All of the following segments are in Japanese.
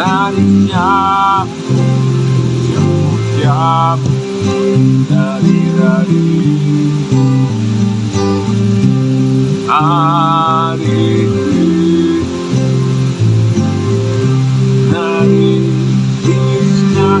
αλήθεια και φωτιά ραρι ραρι Άρη Άρη Κρίσνα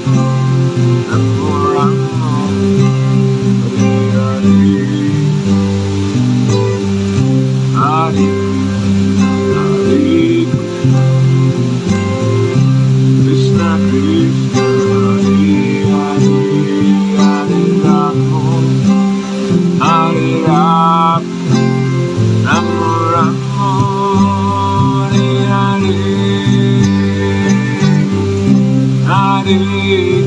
Hallelujah.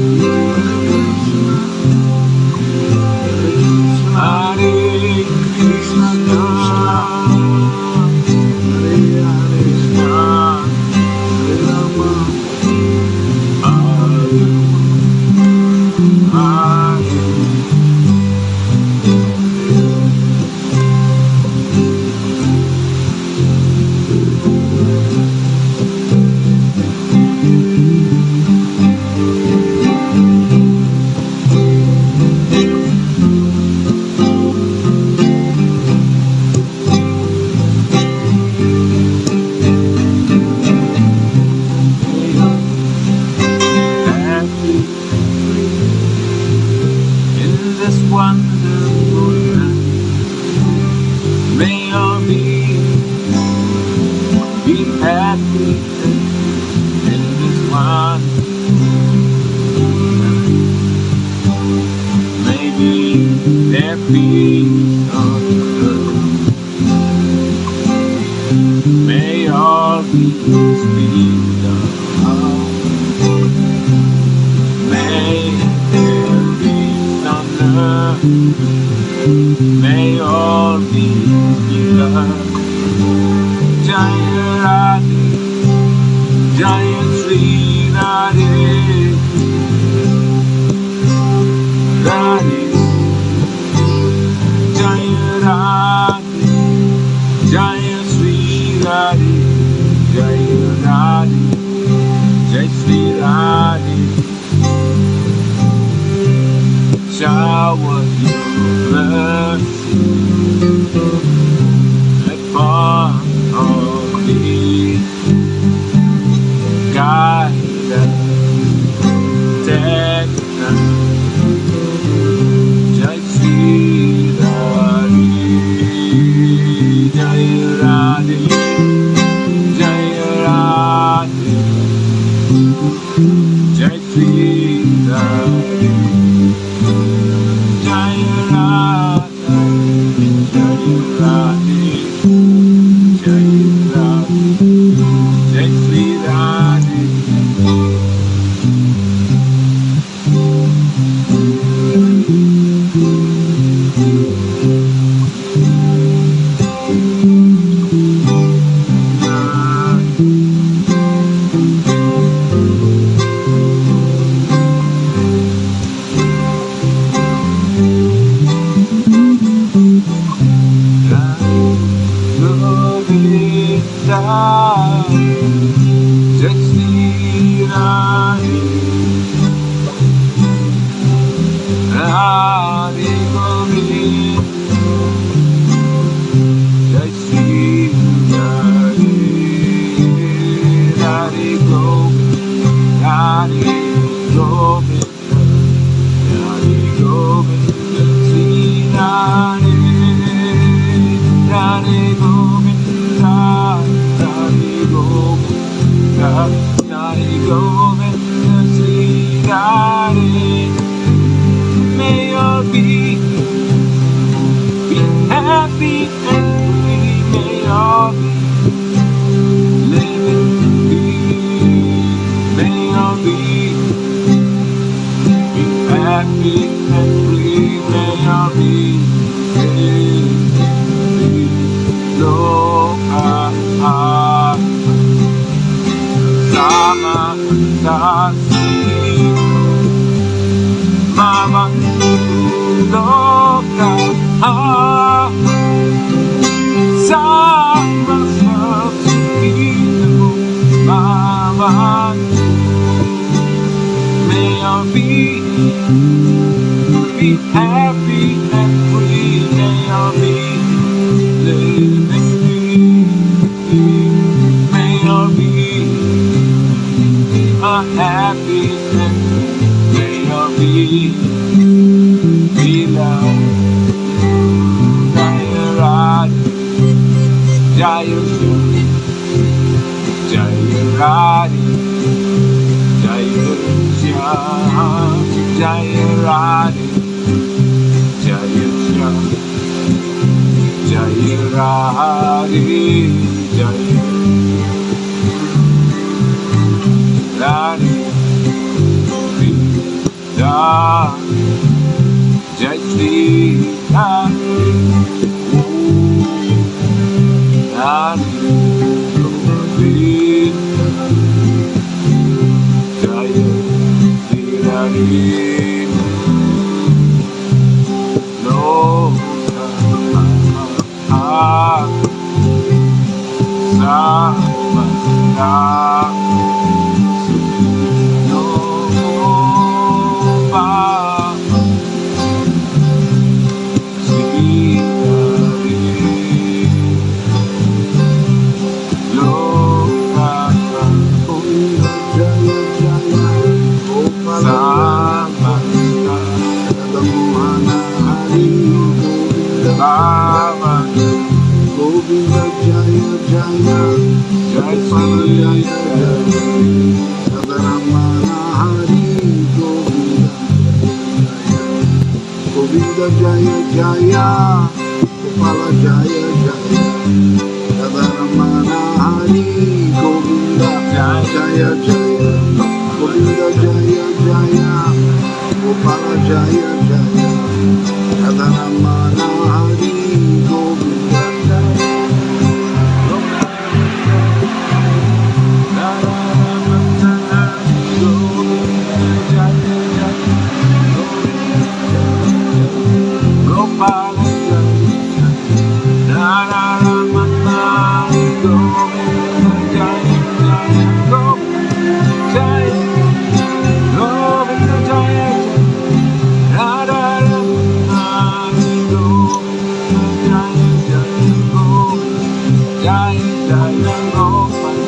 Dayang Gopal,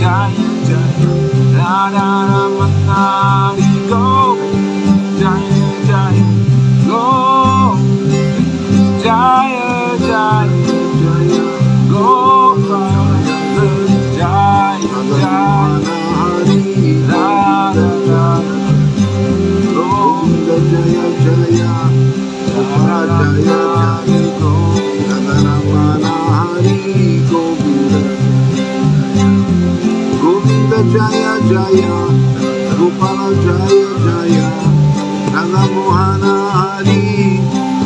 Dayang Dayang, Radhara Manali Gopal, Dayang Dayang, Gopal, Jaya Rupala Jaya Jaya Nana Mohana Hari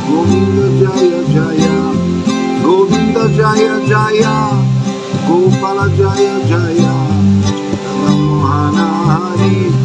Govinda Jaya Jaya Govinda Jaya Jaya Gopala Jaya Jaya Nana Mohana Hari.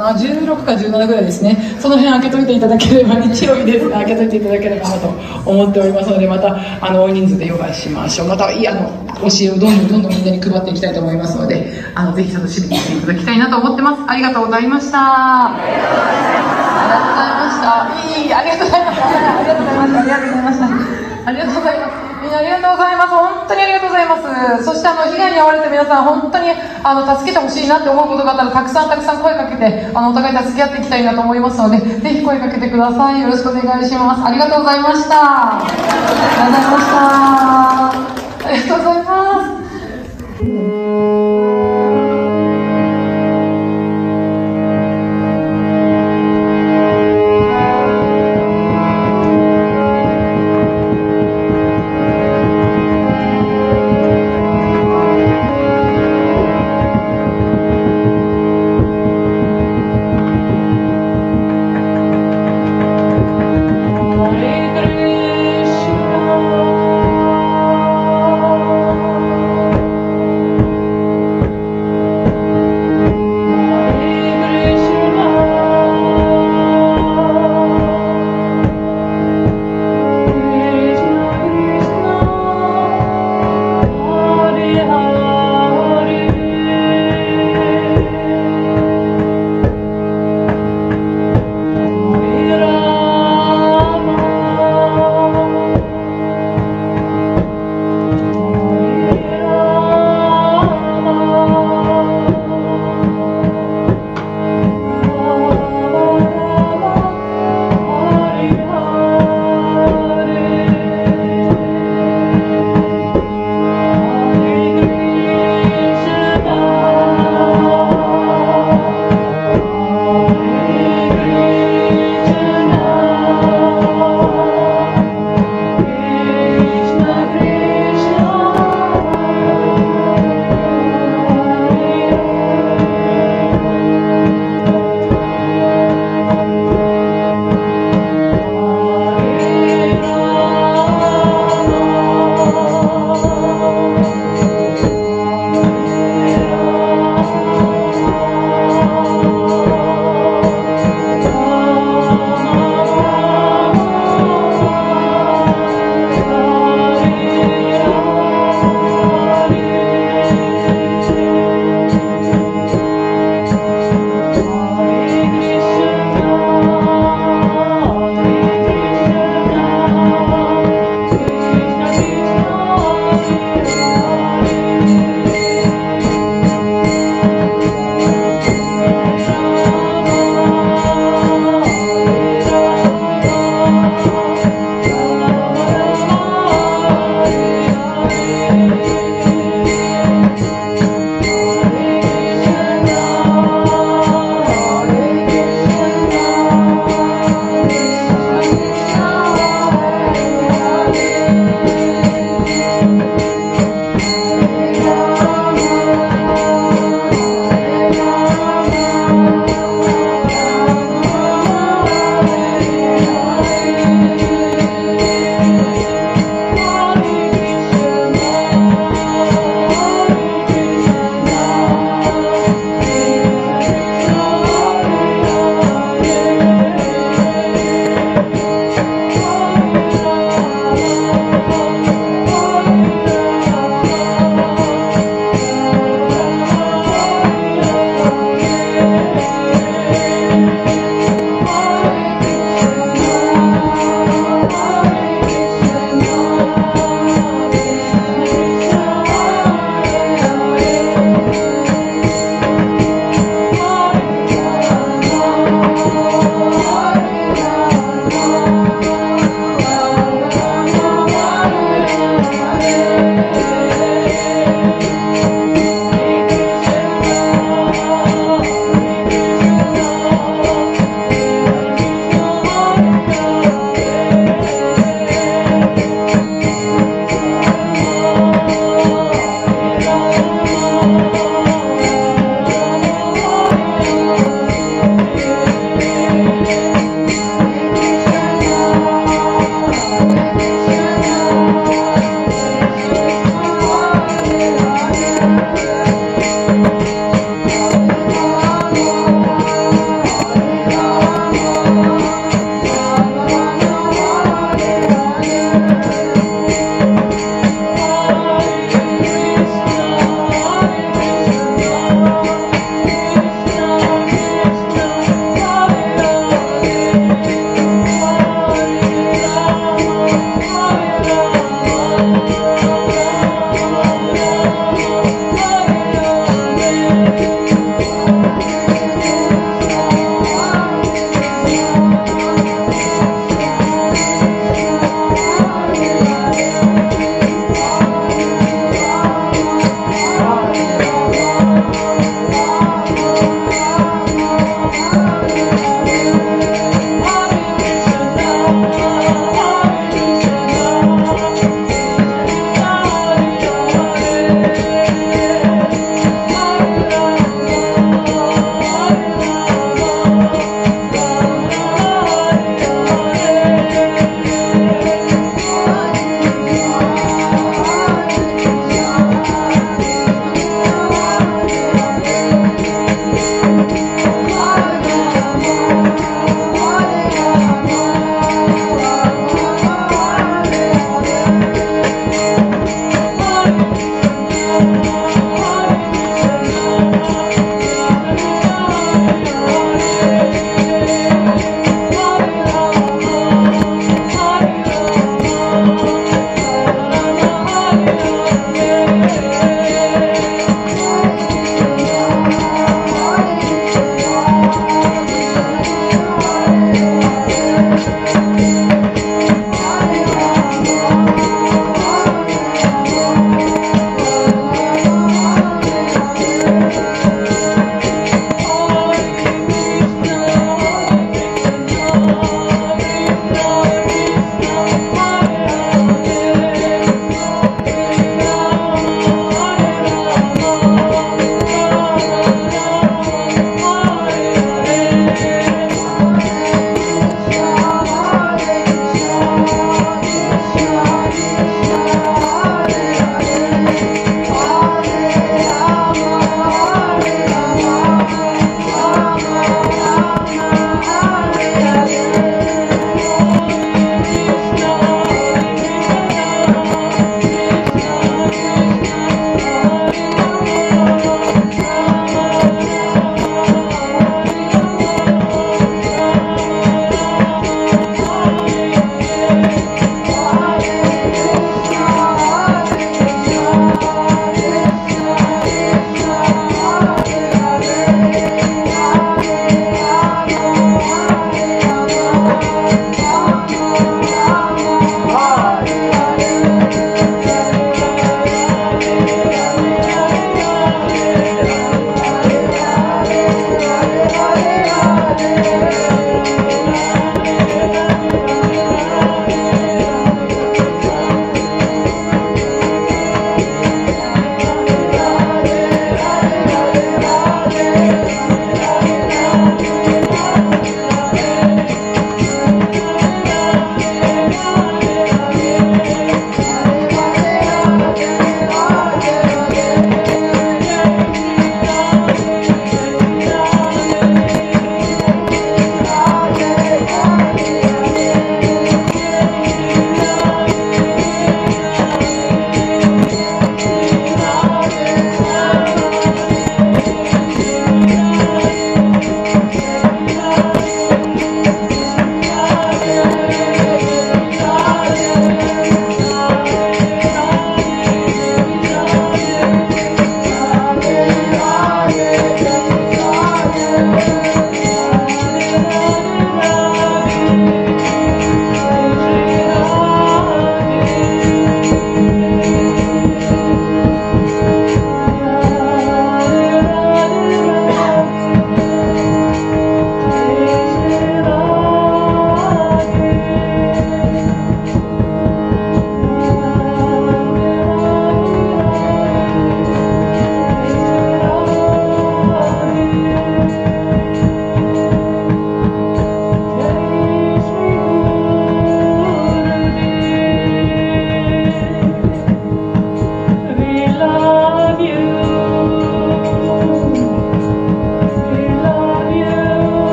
な16か17ぐらいですね。その辺開けといていただければ 日曜日です。が開けといていただければなと思っておりますのでまたあの大人数でヨガしましょう。またいあの教えをどんどんどんどんみんなに配っていきたいと思いますのであのぜひ楽しみにしていただきたいなと思ってます。ありがとうございました。ありがとうございました。いいありがとうございましたありがとうございましたありがとうございましたありがとうございます。みんなありがとうございます。本当にありがとうございます。そしてあの被害に遭われた皆さん、本当にあの助けてほしいなって思うことがあったら、たくさんたくさん声かけて、あのお互い助け合っていきたいなと思いますので、ぜひ声かけてください。よろしくお願いします。ありがとうございました。ありがとうございました。ありがとうございます。